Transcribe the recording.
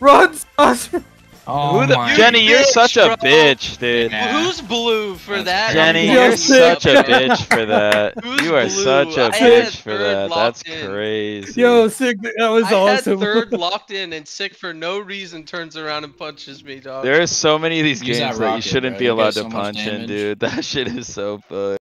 Run, Sauce! Oh Who the- my. Jenny, you're bitch, such a bro. bitch, dude. Yeah. Who's blue for that? Jenny, You're such a bitch for that. Who's You are blue? such a I bitch for that. That's in. crazy. Yo, sick. That was I awesome. had third locked in and sick for no reason turns around and punches me, dog. There are so many of these Use that games that, you shouldn't bro. be allowed to so punch in, dude. That shit is so fun.